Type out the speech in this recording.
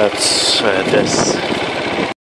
that's uh, this.